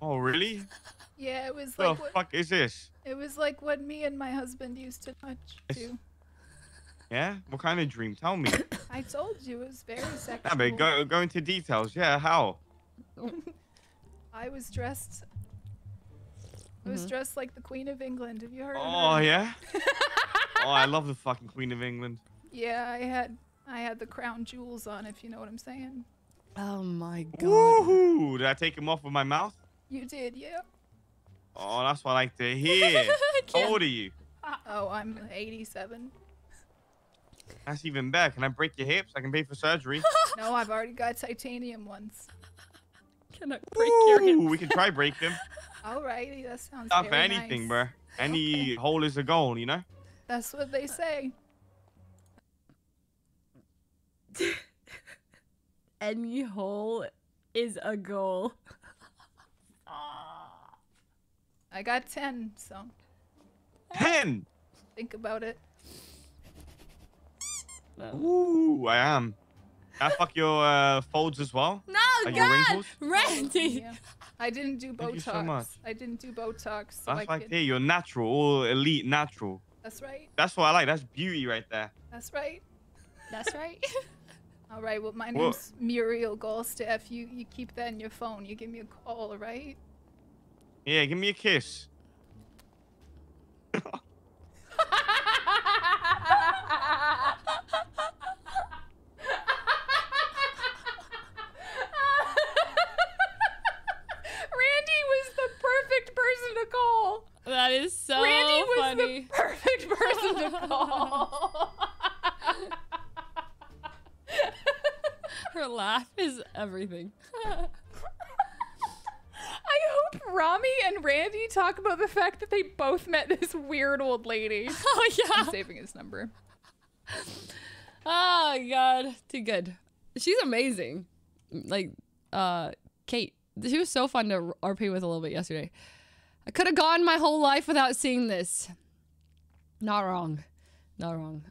Oh, really? Yeah, it was The like what, the fuck is this? it was like what me and my husband used to touch It's- too. Yeah? What kind of dream? Tell me. I told you it was very sexual. yeah, but go, go into details. Yeah, how? I was dressed. I was Mhm. dressed like the Queen of England. Have you heard of Oh, her? yeah? oh, I love the fucking Queen of England. Yeah, I had I had the crown jewels on, if you know what I'm saying. Oh my god. Woohoo! Did I take them off with my mouth? You did, yeah. Oh, that's what I like to hear. How old are you? Uh, oh, I'm 87. That's even better. Can I break your hips? I can pay for surgery. No, I've already got titanium ones. Can I break your hips? we can try break them. Alrighty, that sounds Not for anything, nice. bruh. Any hole is a goal, you know? That's what they say. Any hole is a goal. I got 10, so Ten! think about it. Ooh, I am. Can I fuck your uh, folds as well? No, Like your God. Randy. Yeah. I didn't do Botox. Thank you so much. I didn't do Botox, so I That's like could. hey, you're natural, all elite natural. That's right. That's what I like. That's beauty right there. That's right. That's right. All right. Well, my Whoa. name's Muriel Golstaff. You you keep that in your phone. You give me a call, all right? Yeah, give me a kiss. Randy was the perfect person to call. That is so Randy was funny. the perfect person to call. Her laugh is everything. Ramee and Randy talk about the fact that they both met this weird old lady. oh yeah. I'm saving his number. Oh god, too good. She's amazing. Like, uh, Kate, she was so fun to RP with a little bit yesterday. I could have gone my whole life without seeing this. Not wrong, not wrong.